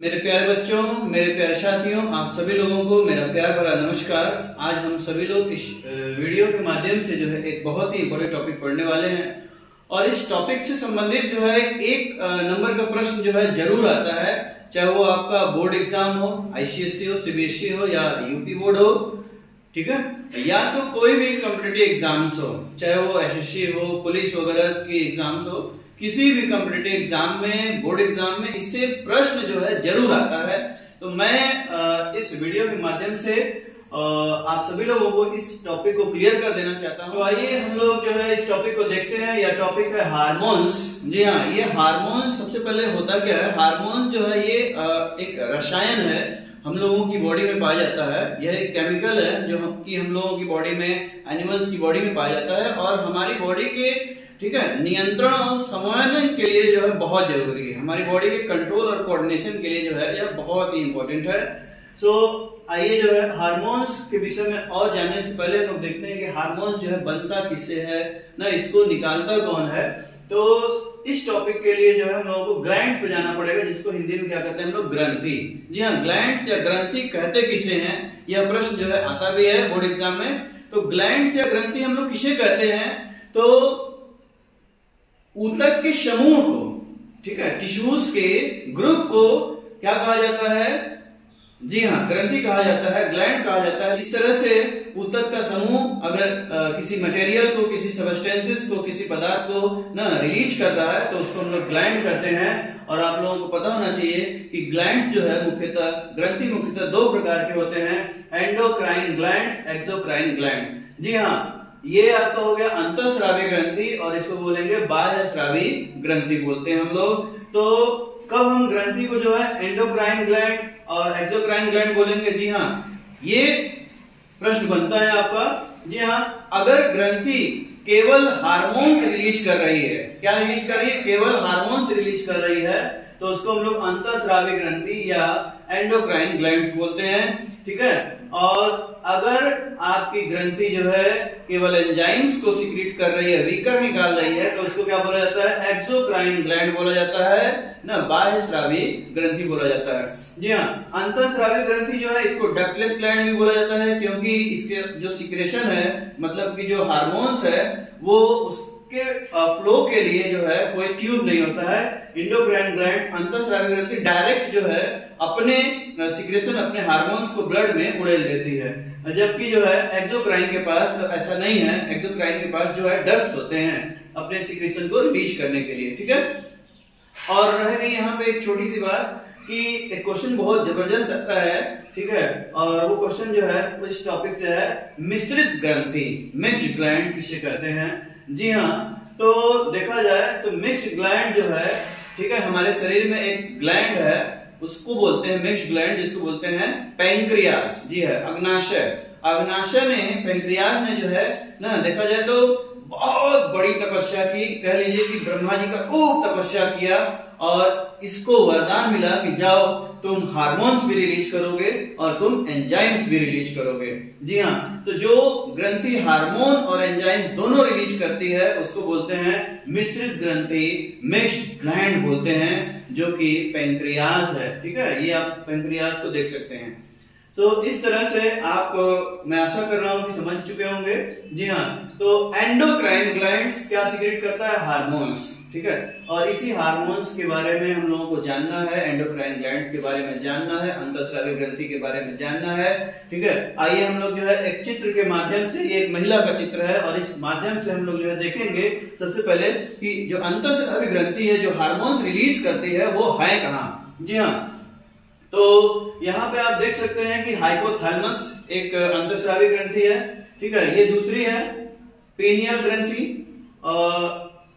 मेरे प्यारे बच्चों, मेरे प्यारे साथियों, आप सभी लोगों को मेरा प्यार भरा नमस्कार। आज हम सभी लोग इस वीडियो के माध्यम से जो है एक बहुत ही इंपॉर्टेंट टॉपिक पढ़ने वाले हैं। और इस टॉपिक से संबंधित जो है एक नंबर का प्रश्न जो है ज़रूर आता है। चाहे वो आपका बोर्ड एग्ज़ाम हो आईसीएससी हो सीबीएसई हो या यूपी बोर्ड हो, ठीक है? या तो कोई भी कॉम्पिटेटिव एग्ज़ाम्स हो, चाहे वो एसएससी हो, पुलिस वगैरह की एग्ज़ाम्स हो किसी भी कॉम्पिटेटिव एग्ज़ाम में बोर्ड एग्ज़ाम में इससे प्रश्न जो है ज़रूर आता है। तो मैं इस वीडियो के माध्यम से आप सभी लोगों को इस टॉपिक को क्लियर कर देना चाहता हूँ। तो आइए हम लोग जो है इस टॉपिक को देखते हैं। यह टॉपिक है हार्मोन्स जी हाँ ये हार्मोन्स सबसे पहले होता क्या है? हार्मोन्स जो है ये एक रसायन है हम लोगों की बॉडी में पाया जाता है। यह एक केमिकल है जो की हम लोगों की बॉडी में एनिमल्स की बॉडी में पाया जाता है। और हमारी बॉडी के ठीक है? नियंत्रण और समन्वय के लिए जो है बहुत ज़रूरी है। हमारी बॉडी के कंट्रोल और कोऑर्डिनेशन के लिए जो है यह बहुत ही इंपॉर्टेंट है। सो so, आइए जो है हार्मोन्स के विषय में और जानने से पहले हम देखते हैं कि हार्मोन्स जो है बनता किससे है ना इसको निकालता कौन है? तो इस टॉपिक के लिए जो है हम लोगों को ग्लैंड पे जाना पड़ेगा जिसको हिंदी में क्या कहते हैं हम लोग? ग्रंथि। जी हाँ ग्लैंड या ग्रंथि कहते किसे हैं? यह प्रश्न जो है आता भी है बोर्ड एग्ज़ाम में। तो ग्लैंड या ग्रंथि हम लोग किसे कहते हैं? तो ऊतक के समूह को ठीक है टिश्यूज के ग्रुप को क्या कहा जाता है? जी हाँ ग्रंथि कहा जाता है ग्लैंड कहा जाता है। इस तरह से ऊतक का समूह अगर आ, किसी मटेरियल को किसी सबस्टेंसेस को किसी पदार्थ को ना रिलीज़ कर रहा है तो उसको हम लोग ग्लैंड कहते हैं। और आप लोगों को पता होना चाहिए कि ग्लैंड जो है मुख्यतः ग्रंथि मुख्यतः दो प्रकार के होते हैं एंडोक्राइन ग्लैंड एक्सोक्राइन ग्लैंड जी हाँ ये आपका हो गया अंतस्रावी ग्रंथि और इसको बोलेंगे बाह्य श्रावी ग्रंथि बोलते हैं हम लोग। तो कब हम ग्रंथि को जो है एंडोक्राइन ग्लैंड और एक्सोक्राइन ग्लैंड बोलेंगे? जी हाँ ये प्रश्न बनता है आपका। जी हाँ अगर ग्रंथि केवल हार्मोन्स रिलीज़ कर रही है, क्या रिलीज़ कर रही है? केवल हार्मोन्स रिलीज़ कर रही है तो उसको हम लोग अंतस्रावी ग्रंथि या एंडोक्राइन ग्लैंड बोलते हैं, ठीक है? और अगर आपकी ग्रंथि जो है केवल एंजाइम्स को सिक्रीट कर रही है वीकर निकाल रही है तो उसको क्या बोला जाता है? एक्सोक्राइन ग्लैंड बोला जाता है, ना बाह्य श्रावी ग्रंथि बोला जाता है। जी हाँ अंतरस्रावी ग्रंथि जो है, इसको डक्टलेस ग्लैंड भी बोला जाता है, क्योंकि इसके जो सिक्रेशन है मतलब कि जो हार्मोन्स है, वो उस के फ्लो के लिए जो है कोई ट्यूब नहीं होता है। इंडोक्राइन ग्लैंड अंतस्रावी डायरेक्ट जो है अपने सिक्रेशन अपने हार्मोन्स को ब्लड में उड़ेल देती है। जबकि जो है एक्सोक्राइन के पास तो ऐसा नहीं है। एक्सोक्राइन के पास जो है डक्ट्स होते हैं अपने सिक्रेशन को रिलीज़ करने के लिए, ठीक है? और रह गई यहाँ पे एक छोटी सी बात कि एक क्वेश्चन बहुत ज़बरदस्त आता है, ठीक है? और वो क्वेश्चन जो है इस टॉपिक से है, मिश्रित ग्रंथि मिक्स ग्लैंड किसे कहते हैं? जी हाँ तो देखा जाए तो मिक्स ग्लैंड जो है, ठीक है, हमारे शरीर में एक ग्लैंड है, उसको बोलते हैं मिक्स ग्लैंड जिसको बोलते हैं पेंक्रियाज जी है, अग्नाशय। अग्नाशय ने पेंक्रियाज ने जो है, ना, देखा जाए तो बहुत बड़ी तपस्या की, कह लीजिए कि ब्रह्मा जी का खूब तपस्या किया और इसको वरदान मिला कि जाओ, तुम हार्मोन्स भी रिलीज़ करोगे और तुम एंजाइम्स भी रिलीज़ करोगे। जी हाँ तो जो ग्रंथि हार्मोन और एंजाइम दोनों रिलीज़ करती है, उसको बोलते हैं मिश्रित ग्रंथि, मिक्स्ड ग्लैंड बोलते हैं, जो कि पेंक्रियाज है। ठीक है, ये आप पेंक्रियाज को देख सकते हैं। तो इस तरह से आप, मैं आशा कर रहा हूँ कि समझ चुके होंगे। जी हाँ तो एंडोक्राइन ग्लैंड क्या सिक्रेट करता है? हार्मोन्स। ठीक है? और इसी हार्मोन्स के बारे में हम लोगों को जानना है एंडोक्राइन ग्लैंड के बारे में जानना है, अंतस्रावी ग्रंथि के बारे में जानना है, ठीक है? आइए हम लोग जो है एक चित्र के माध्यम से एक महिला का चित्र है, और इस माध्यम से हम लोग जो है देखेंगे सबसे पहले कि जो अंतस्रावी ग्रंथि है, जो हार्मोन्स रिलीज़ करती है, वो है कहा? जी हाँ। तो यहाँ पे आप देख सकते हैं कि हाइपोथैलमस एक अंतस्रावी ग्रंथि है, ठीक है? ये दूसरी है पेनियल ग्रंथि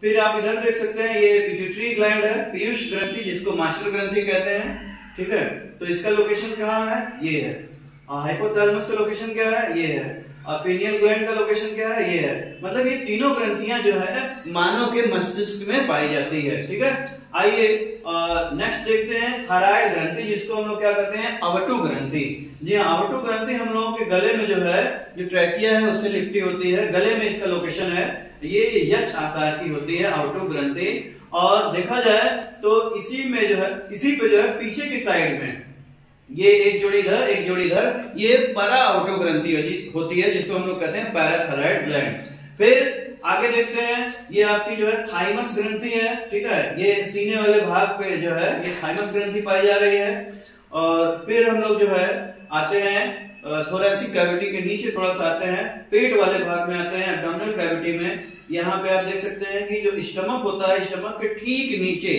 फिर आप इधर देख सकते हैं, ये पिट्यूटरी ग्लैंड है, पीयूष ग्रंथि जिसको मास्टर ग्रंथि कहते हैं, ठीक है? तो इसका लोकेशन कहाँ है? ये है। हाइपोथैलेमस का लोकेशन क्या है? ये है। और पेनियल ग्लैंड का लोकेशन क्या है? ये है। मतलब ये तीनों ग्रंथियाँ जो है, मानव के मस्तिष्क में पाई जाती है, ठीक है? आइए नेक्स्ट देखते हैं थायराइड ग्रंथि, जिसको हम लोग क्या कहते हैं? अवटु ग्रंथि। जी हाँ अवटु ग्रंथि हम लोगों के गले में जो है, जो ट्रैकिया है, उससे लिपटी होती है। गले में इसका लोकेशन है। ये यक्ष आकार की होती है अवटु ग्रंथि। और देखा जाए तो इसी में जो है, इसी पे जो है, पीछे की साइड में ये एक जोड़ी इधर एक जोड़ी इधर ये परा ऑटो ग्रंथि होती है, जिसको हम लोग कहते हैं पैराथायराइड ग्लैंड फिर आगे देखते हैं, ये आपकी जो है थाइमस ग्रंथि है, ठीक है? ये सीने वाले भाग पे जो है, ये थाइमस ग्रंथि पाई जा रही है. और फिर हम लोग जो है, आते हैं थोरेसिक कैविटी के नीचे, थोड़ा सा आते हैं, पेट वाले भाग में आते हैं एब्डोमिनल कैविटी में. यहाँ पे आप देख सकते हैं कि जो स्टमक होता है स्टमक के ठीक नीचे,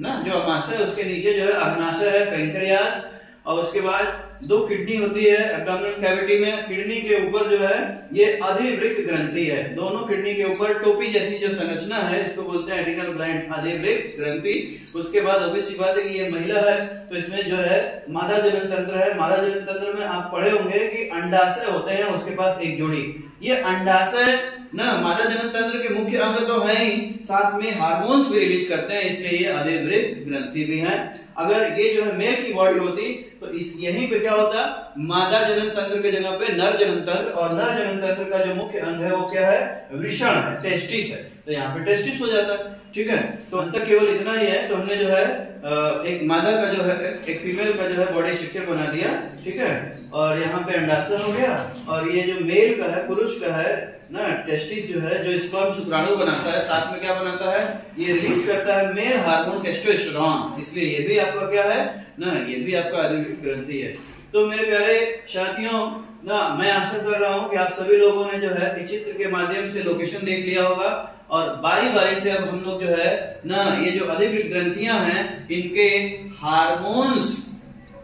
ना, जो अमाशय उसके नीचे जो है अग्नाशय है पेंक्रियास और उसके बाद दो किडनी होती है एब्डोमिनल कैविटी में, किडनी के ऊपर जो है, ये अधिवृक्त ग्रंथि है। दोनों किडनी के ऊपर टोपी जैसी जो संरचना है, इसको बोलते हैं एडिकल ग्लैंड अधिवृक्त ग्रंथि। उसके बाद ओबीसी बात है कि ये महिला है तो इसमें जो है, मादा जनन तंत्र है। मादा जनन तंत्र में आप पढ़े होंगे कि अंडाशय होते हैं, उसके पास एक जोड़ी। ये अंडाशय ना मादा जनन तंत्र के मुख्य अंग तो है ही। साथ में हार्मोन्स भी रिलीज़ करते हैं, इसलिए ये अधिवृत ग्रंथि भी है। अगर ये जो है मेल की बॉडी होती तो इस यहीं पे क्या होता? मादा जनन तंत्र के जगह पे नर जनन तंत्र और नर जनन तंत्र का जो मुख्य अंग है, वो क्या है? वृषण है टेस्टिस है। तो यहाँ पे टेस्टिस हो जाता है। ठीक है? तो अंतर केवल इतना ही है। तो हमने जो है एक मादा का जो है, एक फीमेल का जो है बॉडी स्ट्रक्चर बना दिया, ठीक है? और यहाँ पे अंडाशय हो गया, और ये जो मेल का है, पुरुष का है, ना टेस्टिस जो है, जो स्पर्म शुक्राणु बनाता है, साथ में क्या बनाता है? ये रिलीज़ करता है मेल हार्मोन टेस्टोस्टेरोन इसलिए ये भी आपका क्या है? ना, ये भी आपका अधिक ग्रंथि है। तो मेरे प्यारे साथियों ना, मैं आशा कर रहा हूँ कि आप सभी लोगों ने जो है इस चित्र के माध्यम से लोकेशन देख लिया होगा और बारी बारी से अब हम लोग जो है ना, ये जो अधिकृत ग्रंथियाँ हैं, इनके हार्मोन्स,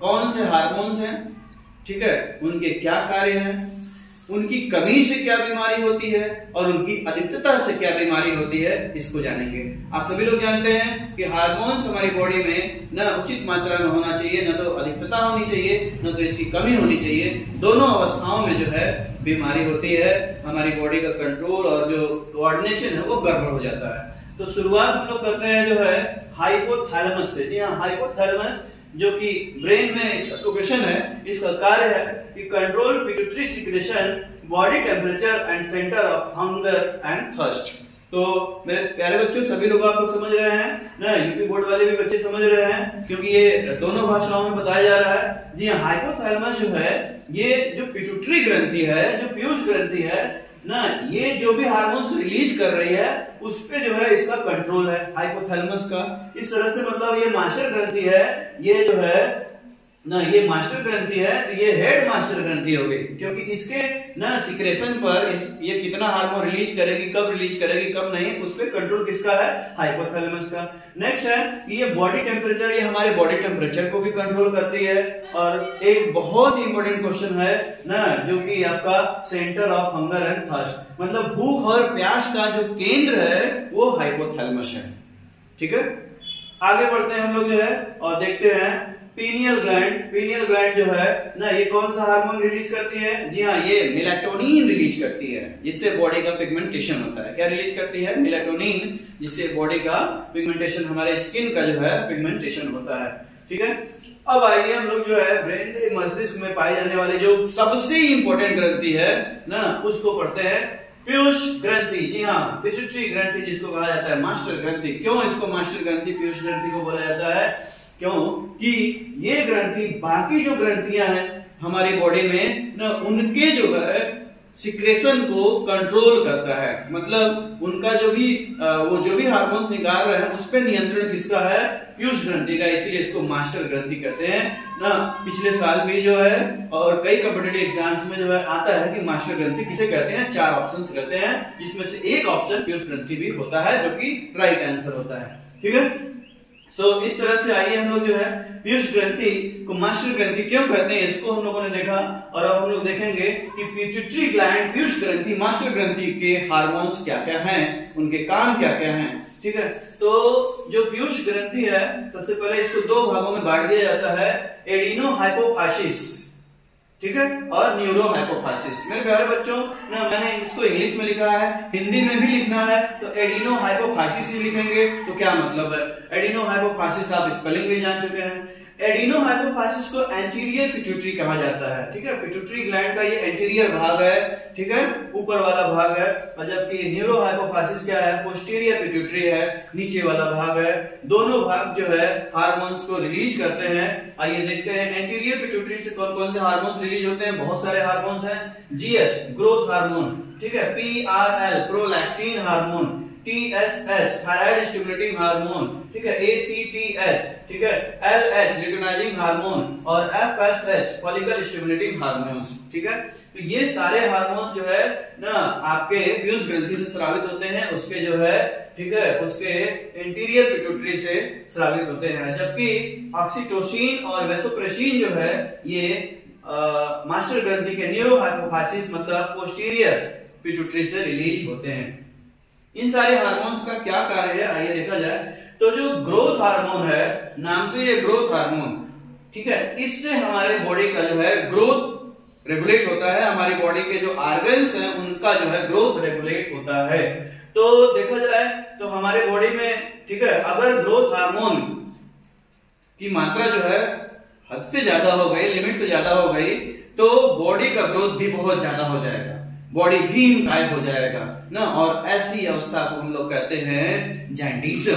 कौन से हार्मोन्स हैं? ठीक है, उनके क्या कार्य हैं? उनकी कमी से क्या बीमारी होती है और उनकी अधिकता से क्या बीमारी होती है, इसको जानेंगे। आप सभी लोग जानते हैं कि हार्मोन्स हमारी बॉडी में न उचित मात्रा में होना चाहिए, न तो अधिकता होनी चाहिए, न तो इसकी कमी होनी चाहिए। दोनों अवस्थाओं में जो है बीमारी होती है, हमारी बॉडी का कंट्रोल और जो कोऑर्डिनेशन है वो गड़बड़ हो जाता है। तो शुरुआत हम लोग करते हैं जो है हाइपोथैलेमस से। जी हाँ हाइपोथैलेमस जो कि ब्रेन में इसका लोकेशन है, इसका कार्य है कि control pituitary secretion body temperature and centre of hunger and thirst तो मेरे प्यारे बच्चों, सभी लोग आप लोग समझ रहे हैं? ना यूपी बोर्ड वाले भी बच्चे समझ रहे हैं, क्योंकि ये दोनों भाषाओं में बताया जा रहा है। जी हाइपोथैलेमस जो है, ये जो पिट्यूटरी ग्रंथि है, जो पीयूष ग्रंथि है ना, ये जो भी हार्मोन्स रिलीज़ कर रही है, उस पर जो है इसका कंट्रोल है हाइपोथैलेमस का। इस तरह से मतलब ये मास्टर ग्रंथि है, ये जो है ना ये मास्टर ग्रंथि है तो ये हेड मास्टर ग्रंथि हो गई क्योंकि इसके ना सिक्रेशन पर इस, ये कितना हार्मोन रिलीज़ करेगी कब रिलीज़ करेगी कब नहीं उस पर कंट्रोल किसका है? हाइपोथैलेमस का। नेक्स्ट है कि ये बॉडी टेम्परेचर ये हमारे बॉडी टेम्परेचर को भी कंट्रोल करती है और एक बहुत ही इंपॉर्टेंट क्वेश्चन है ना जो कि आपका centre of hunger and thirst मतलब भूख और प्यास का जो केंद्र है वो हाइपोथैलेमस है। ठीक है? आगे बढ़ते हैं हम लोग जो है और देखते हैं पीनियल ग्लैंड पीनियल ग्लैंड जो है, ना, ये कौन सा हार्मोन रिलीज़ करती है? जी हाँ ये मिलेटोनिन रिलीज़ करती है, जिससे बॉडी का पिगमेंटेशन होता है। क्या रिलीज़ करती है? मिलेटोनिन जिससे बॉडी का पिगमेंटेशन हमारे स्किन का जो है पिगमेंटेशन होता है। ठीक है? अब आइए हम लोग जो है ब्रेन मस्तिष्क में पाई जाने वाली जो सबसे इंपॉर्टेंट ग्रंथि है, ना, उसको पढ़ते हैं। पीयूष ग्रंथि। जी हाँ पिचुट्री ग्रंथि जिसको कहा जाता है, मास्टर ग्रंथि। क्यों इसको मास्टर ग्रंथि, पीयूष ग्रंथि को बोला जाता है? क्यों? कि ये ग्रंथि, बाकी जो ग्रंथियाँ हैं, हमारी बॉडी में न उनके जो है सिक्रेशन को कंट्रोल करता है। मतलब उनका जो भी वो जो भी हार्मोन्स निकाल रहे हैं, उस पर नियंत्रण किसका है? पीयूष ग्रंथि का, इसीलिए इसको मास्टर ग्रंथि कहते हैं। ना, पिछले साल भी जो है, और कई कॉम्पिटेटिव एग्ज़ाम्स में जो है, आता है कि मास्टर ग्रंथि किसे कहते हैं? चार ऑप्शन कहते हैं, जिसमें से एक ऑप्शन पीयूष ग्रंथि भी होता है, जो की राइट आंसर होता है। ठीक है? सो so, इस तरह से आइए हम लोग जो है पीयूष ग्रंथि को मास्टर ग्रंथि क्यों कहते हैं इसको हम लोगों ने देखा और अब हम लोग देखेंगे कि पिट्यूटरी ग्लैंड पीयूष ग्रंथि मास्टर ग्रंथि के हार्मोन्स क्या क्या हैं उनके काम क्या क्या हैं ठीक है? तो जो पीयूष ग्रंथि है सबसे पहले इसको दो भागों में बांट दिया जाता है एडिनो हाइपोफासिस ठीक है? और न्यूरो हाइपोफाइसिस मेरे प्यारे बच्चों, ना, मैंने इसको इंग्लिश में लिखा है, हिंदी में भी लिखना है तो एडिनो हाइपोफाइसिस ही लिखेंगे तो क्या मतलब है? एडिनो हाइपोफाइसिस आप स्पेलिंग भी जान चुके हैं। एडिनो हाइपोफाइसिस को एंटीरियर पिट्यूटरी कहा जाता है, ठीक है? पिट्यूटरी ग्लैंड का ये एंटीरियर भाग है, ठीक है? ऊपर वाला भाग है, और जबकि न्यूरो हाइपोफाइसिस क्या है? पोस्टीरियर पिट्यूटरी है, नीचे वाला भाग है। दोनों भाग जो है हार्मोन्स को रिलीज़ करते हैं। आइए देखते हैं एंटीरियर पिट्यूटरी से कौन कौन से हार्मोन्स रिलीज़ होते हैं? बहुत सारे हार्मोन्स हैं। जीएच ग्रोथ हार्मोन ठीक है? P R L prolactin hormone T S H thyroid stimulating hormone ठीक है? ए सी टी एच ठीक है? एल एच रिकग्नाइजिंग हार्मोन और F S H follicle stimulating hormones ठीक है? तो ये सारे हार्मोन्स जो है ना, आपके पीयूष ग्रंथि से स्रावित होते हैं, उसके जो है, ठीक है? उसके इंटीरियर पिट्यूटरी से स्रावित होते हैं। जबकि ऑक्सीटोसिन और वेसोप्रेसिन जो है, ये मास्टर ग्रंथि के न्यूरो मतलब पोस्टीरियर पिट्यूटरी से रिलीज़ होते हैं। इन सारे हार्मोन्स का क्या कार्य है? आइए देखा जाए। तो जो ग्रोथ हार्मोन है, नाम से ये ग्रोथ हार्मोन ठीक है? इससे हमारे बॉडी का जो है ग्रोथ रेगुलेट होता है। हमारी बॉडी के जो ऑर्गन्स हैं, उनका जो है ग्रोथ रेगुलेट होता है। तो देखा जाए तो हमारे बॉडी में, ठीक है, अगर ग्रोथ हार्मोन की मात्रा जो है हद से ज़्यादा हो गई लिमिट से ज़्यादा हो गई तो बॉडी का ग्रोथ भी बहुत ज़्यादा हो जाएगा। बॉडी भीम गायब हो जाएगा, ना? और ऐसी अवस्था को हम लोग कहते हैं जैंटिज्म।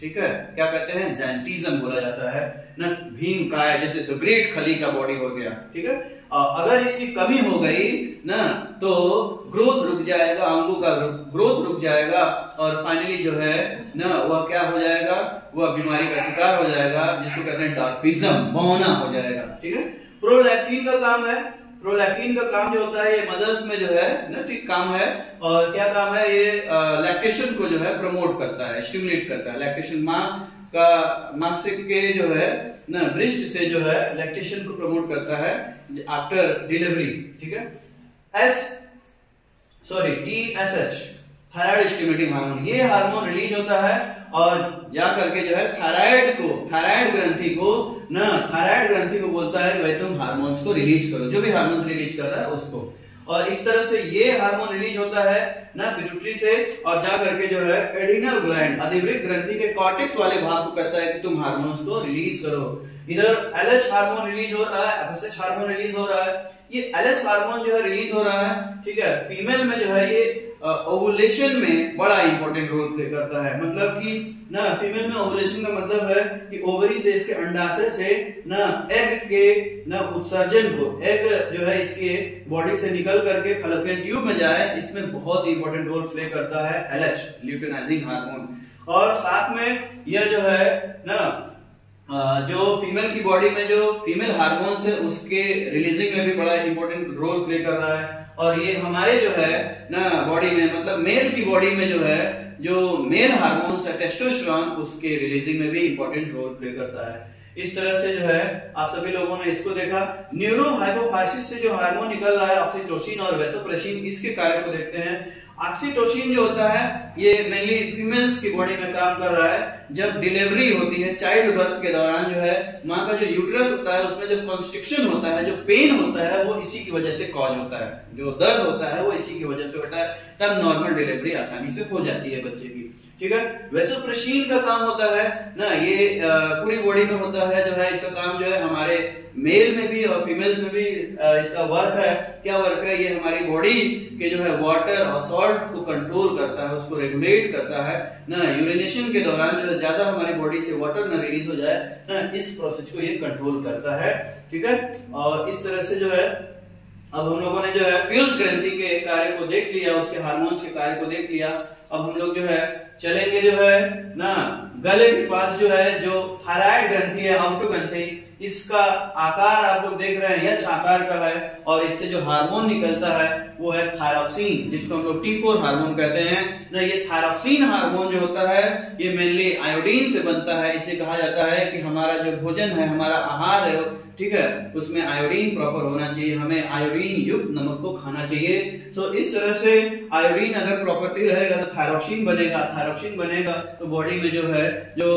ठीक है? क्या कहते हैं? जैंटिज्म बोला जाता है, ना? भीम काय जैसे तो ग्रेट खली का बॉडी हो गया। ठीक है? अगर इसकी कमी हो गई, ना तो ग्रोथ रुक जाएगा, अंगों का ग्रोथ रुक जाएगा, और फाइनली जो है, ना, वह क्या हो जाएगा? वह बीमारी का शिकार हो जाएगा, जिसको कहते हैं डार्पिज्म बौना हो जाएगा। ठीक है? प्रोलैक्टिन का काम है प्रोलैक्टिन का काम जो होता है, ये मदर्स में जो है, ना, ठीक काम है। और क्या काम है, ये लैक्टेशन को जो है प्रमोट करता है स्टिमुलेट करता है। लैक्टेशन माँ का, मानसिक के जो है, ना ब्रिस्ट से जो है लैक्टेशन को प्रमोट करता है आफ्टर डिलीवरी ठीक है? S sorry T S H thyroid stimulating hormone ये हार्मोन रिलीज़ होता है। और जा करके जो है थायराइड को थायराइड ग्रंथि को ना, थायराइड ग्रंथि को बोलता है भाई तुम हार्मोन्स को रिलीज़ करो, जो भी हार्मोन रिलीज़ कर रहा है उसको। और इस तरह से ये हार्मोन रिलीज़ होता है, ना पिट्यूटरी से, और जा करके जो है एडिनल ग्लैंड अधिवृत ग्रंथि के कॉर्टेक्स वाले भाग को कहता है कि तुम हार्मोन्स को रिलीज़ करो। इधर एलएच हार्मोन रिलीज़ हो रहा है एफएसएच हार्मोन रिलीज़ हो रहा है। ये एलएस हार्मोन जो है रिलीज़ हो रहा है, ठीक है? फीमेल में जो है ये ओवुलेशन में बड़ा इंपॉर्टेंट रोल प्ले करता है। मतलब कि ना फीमेल में ओवुलेशन का मतलब है कि ओवरी से इसके अंडाशय से ना एग के ना उत्सर्जन को एग जो है इसके बॉडी से निकल करके फलोपियन ट्यूब में जाए, इसमें बहुत इंपॉर्टेंट रोल प्ले करता है एलएच ल्यूटेनाइजिंग हार्मोन और साथ में यह जो है ना जो फीमेल की बॉडी में जो फीमेल हार्मोन्स है, उसके रिलीजिंग में भी बड़ा इंपॉर्टेंट रोल प्ले कर रहा है। और ये हमारे जो है ना बॉडी में मतलब मेल की बॉडी में जो है, जो मेल हार्मोन्स है टेस्टोस्टेरोन उसके रिलीजिंग में भी इंपॉर्टेंट रोल प्ले करता है। इस तरह से जो है, आप सभी लोगों ने इसको देखा। न्यूरो हाइपोफाइसिस से जो हार्मोन निकल रहा है ऑक्सीटोसिन और वेसोप्रेसिन इसके कार्य को देखते हैं। ऑक्सीटोसिन जो होता है, ये मेनली फीमेल्स की बॉडी में काम कर रहा है। जब डिलीवरी होती है चाइल्ड बर्थ के दौरान जो है, माँ का जो यूट्रस होता है, उसमें जो कॉन्स्ट्रिक्शन होता है, जो पेन होता है, वो इसी की वजह से कॉज होता है। जो दर्द होता है, वो इसी की वजह से होता है। तब नॉर्मल डिलीवरी आसानी से हो जाती है बच्चे की। ठीक है? वैसोप्रेसिन का काम होता है, ना, ये पूरी बॉडी में होता है, जो है, इसका काम जो है, हमारे मेल में भी और फीमेल्स में भी इसका वर्क है। क्या वर्क है? ये हमारी बॉडी के जो है वाटर और सॉल्ट को कंट्रोल करता है, उसको रेगुलेट करता है। ना यूरिनेशन के दौरान जो है ज़्यादा हमारी बॉडी से वाटर ना रिलीज़ हो जाए, ना इस प्रोसेस को ये कंट्रोल करता है। ठीक है? और इस तरह से जो है, अब हम लोगों ने जो है पीयूष ग्रंथि के कार्य को देख लिया, उसके हार्मोन्स के कार्य को देख लिया। अब हम लोग जो है चलेंगे जो है, ना, गले के पास जो है, जो थायराइड ग्रंथि है ऑप्टो ग्रंथि इसका आकार आप लोग देख रहे हैं यक्ष आकार का है और इससे जो हार्मोन निकलता है, वो है थायरोक्सिन, जिसको हम लोग टी फोर हार्मोन कहते हैं। ना, ये थायरोक्सिन हार्मोन जो होता है, ये मेनली आयोडीन से बनता है, इसलिए कहा जाता है कि हमारा जो भोजन है, हमारा आहार है ठीक है? उसमें आयोडीन प्रॉपर होना चाहिए, हमें आयोडीन युक्त नमक को खाना चाहिए। तो इस तरह से आयोडीन अगर प्रॉपर्टी रहेगा तो थायरोक्सिन बनेगा। थायरोक्सिन बनेगा तो बॉडी में जो है, जो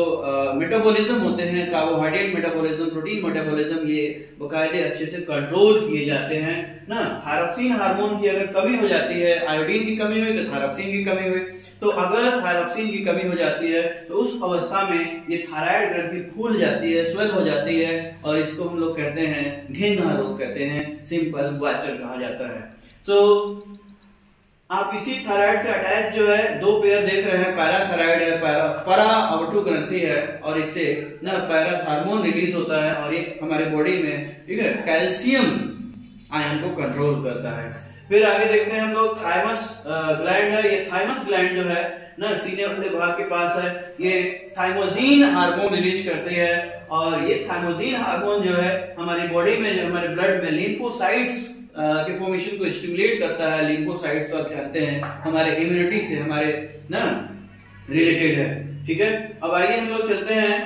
मेटाबॉलिज्म होते हैं कार्बोहाइड्रेट मेटाबॉलिज्म प्रोटीन मेटाबॉलिज्म ये बकायदे अच्छे से कंट्रोल किए जाते हैं, ना? थायरोक्सिन हार्मोन की अगर कमी हो जाती है आयोडीन की कमी हुई तो थायरोक्सिन की कमी हुई। तो अगर थायरोक्सिन की कमी हो जाती है तो उस अवस्था में ये थायराइड ग्रंथि फूल जाती है स्वेल हो जाती है और इसको हम लोग कहते हैं घेंगा रोग कहते हैं सिंपल ग्वाचर कहा जाता है। सो so, आप इसी थायराइड से अटैच जो है दो पेयर देख रहे हैं पैरा थायराइड है पैरा परा अवटू ग्रंथि है और इससे ना पैरा हार्मोन रिलीज़ होता है और ये हमारे बॉडी में ठीक है कैल्शियम आयन को कंट्रोल करता है। फिर आगे देखते हैं हम लोग थाइमस ग्लैंड है, ये थाइमस ग्लैंड जो है, ना सीने वाले भाग के पास है, ये थाइमोजीन हार्मोन रिलीज़ करती है, और ये थाइमोजीन हार्मोन जो है, हमारी बॉडी में जो हमारे ब्लड में लिम्फोसाइट्स के फॉर्मेशन को स्टिमुलेट करता है लिम्फोसाइट्स तो आप जानते हैं, हमारे इम्यूनिटी से, हमारे, ना रिलेटेड है, ठीक है? अब आइए हम लोग चलते हैं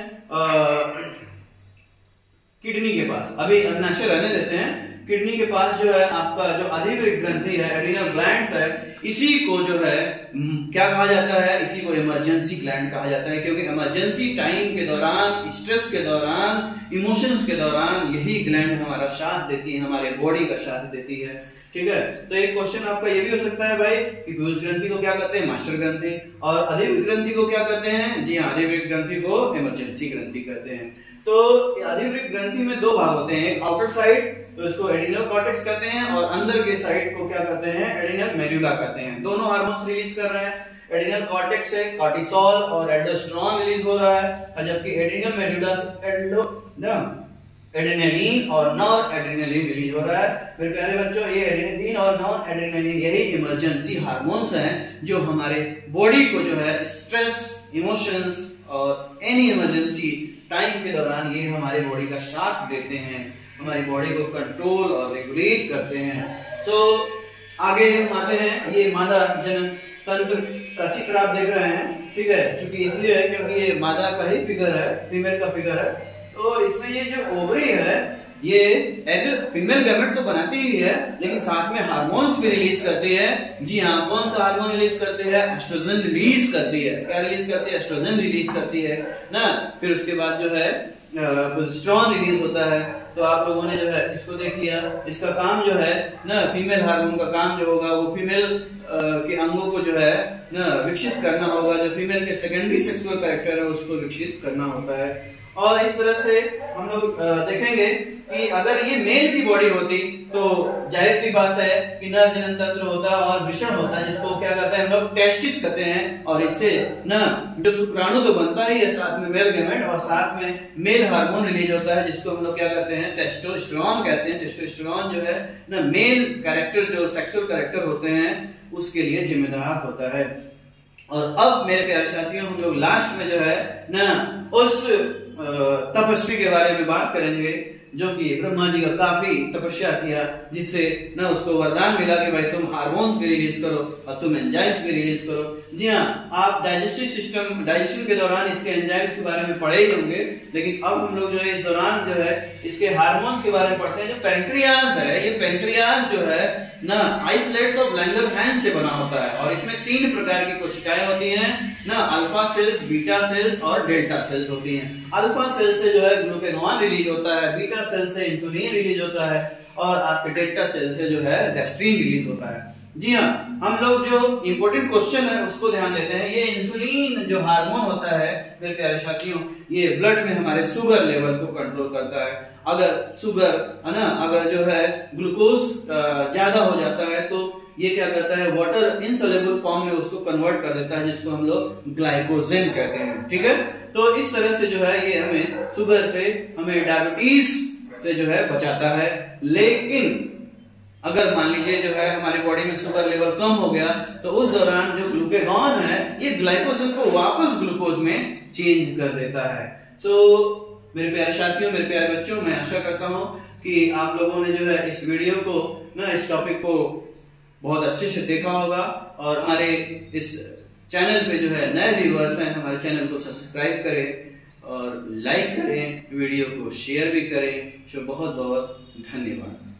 किडनी के पास, अभी नशे रहने देते हैं। किडनी के पास जो है, आपका जो अधिवृत ग्रंथि है एडिनल ग्लैंड है, इसी को जो है क्या कहा जाता है? इसी को इमरजेंसी ग्लैंड कहा जाता है, क्योंकि इमरजेंसी टाइम के दौरान स्ट्रेस के दौरान इमोशंस के दौरान यही ग्लैंड हमारा साथ देती है, हमारे बॉडी का साथ देती है। ठीक है? तो एक क्वेश्चन आपका ये भी हो सकता है भाई, कि पीयूष ग्रंथि को क्या कहते हैं? मास्टर ग्रंथि। और अधिवृत ग्रंथि को क्या कहते हैं? जी हाँ अधिवृत ग्रंथि को इमरजेंसी ग्रंथि कहते हैं। तो अधिवृत ग्रंथि में दो भाग होते हैं आउटर साइड तो इसको एडिनल कॉर्टेक्स कहते हैं और अंदर के साइड को क्या कहते हैं? एडिनल मेड्यूला कहते हैं। दोनों हार्मोन्स रिलीज़ कर रहे हैं। एडिनल कॉर्टेक्स से कॉर्टिसोल और एल्डोस्टेरोन रिलीज़ हो रहा है जबकि एडिनल मेड्यूला से एल्डो एड्रेनलिन और नॉन एड्रेनलिन रिलीज़ हो रहा है। मेरे प्यारे बच्चों, ये एड्रेनलिन और नॉन एड्रेनलिन यही इमरजेंसी हार्मोन्स हैं जो हमारे बॉडी को जो है स्ट्रेस इमोशंस और एनी इमरजेंसी टाइम के दौरान ये हमारे बॉडी का साथ देते हैं। हमारी बॉडी को कंट्रोल और रेगुलेट करते हैं। तो आगे हम आते हैं। ये मादा जन तंत्र का चित्र आप देख रहे हैं, ठीक है? चूँकि इसलिए है क्योंकि ये मादा का ही फिगर है फीमेल का फिगर है। तो इसमें ये जो ओवरी है, ये एग फीमेल गैमेट तो बनाती ही है, लेकिन साथ में हार्मोन्स भी रिलीज़ करती है। जी हाँ कौन सा हार्मोन रिलीज़ करती है? एस्ट्रोजन रिलीज़ करती है। क्या रिलीज़ करती है? एस्ट्रोजन रिलीज़ करती है। ना? फिर उसके बाद जो है स्ट्रॉन रिलीज़ होता है। तो आप लोगों ने जो है इसको देख लिया। इसका काम जो है, ना फीमेल हार्मोन का काम जो होगा, वो फीमेल के अंगों को जो है, ना विकसित करना होगा। जो फीमेल के सेकेंडरी सेक्सुअल कैरेक्टर है, उसको विकसित करना होता है। और इस तरह से हम लोग देखेंगे कि अगर ये मेल की बॉडी होती तो ज़ाहिर सी बात है कि नर जनन तंत्र होता और विषण होता, जिसको क्या कहते हैं, हम लोग टेस्टिस कहते हैं, और इससे न, जो शुक्राणु तो बनता ही है, साथ में मेल गैमेट और साथ में मेल हार्मोन रिलीज़ होता है, जिसको हम लोग क्या कहते हैं टेस्टोस्टेरोन कहते हैं। टेस्टोस्टेरोन जो है, ना मेल कैरेक्टर जो सेक्सुअल कैरेक्टर होते हैं, उसके लिए जिम्मेदार होता है। और अब मेरे प्यारे साथियों, हम लोग लास्ट में जो है, ना, उस तपस्वी के बारे में बात करेंगे, जो कि ब्रह्मा जी का काफ़ी तपस्या किया, जिससे ना उसको वरदान मिला कि भाई तुम हार्मोन्स भी रिलीज़ करो और तुम एंजाइम्स भी रिलीज़ करो। जी हाँ आप डाइजेस्टिव सिस्टम डाइजेशन के दौरान इसके एंजाइम्स के बारे में पढ़े ही होंगे, लेकिन अब हम लोग जो है इस दौरान जो है, इसके हार्मोन्स के बारे में पढ़ते हैं, जो पेंक्रियाज है, ये पेंक्रियाज जो है ना आइसोलेट ऑफ़ लैंगर से बना होता है और इसमें तीन प्रकार की कोशिकाएँ होती हैं। ना अल्फ़ा सेल्स बीटा सेल्स और डेल्टा सेल्स होती हैं। अल्फ़ा सेल से जो है ग्लूकेगॉन रिलीज़ होता है बीटा सेल से इंसुलिन रिलीज़ होता है और आपके डेल्टा सेल से जो है गैस्ट्रीन रिलीज़ होता है। जी हाँ हम लोग जो इंपॉर्टेंट क्वेश्चन है, उसको ध्यान देते हैं। ये इंसुलिन जो हार्मोन होता है, मेरे प्यारे साथियों, ये ब्लड में हमारे शुगर लेवल को कंट्रोल करता है। अगर शुगर है ना? अगर जो है ग्लूकोज ज़्यादा हो जाता है तो ये क्या करता है? वाटर इनसोलेबल फॉर्म में उसको कन्वर्ट कर देता है जिसको हम लोग ग्लाइकोजेन कहते हैं। ठीक है? तो इस तरह से जो है ये हमें शुगर से हमें डायबिटीज़ से जो है बचाता है। लेकिन अगर मान लीजिए जो है हमारी बॉडी में शुगर लेवल कम हो गया तो उस दौरान जो ग्लूकेगॉन है ये ग्लाइकोजन को वापस ग्लूकोज में चेंज कर देता है। सो so, मेरे प्यारे साथियों, मेरे प्यारे बच्चों, मैं आशा करता हूँ कि आप लोगों ने जो है इस वीडियो को, ना, इस टॉपिक को बहुत अच्छे से देखा होगा और हमारे इस चैनल पे जो है नए व्यूवर्स हैं, हमारे चैनल को सब्सक्राइब करें और लाइक करें, वीडियो को शेयर भी करें। बहुत बहुत धन्यवाद।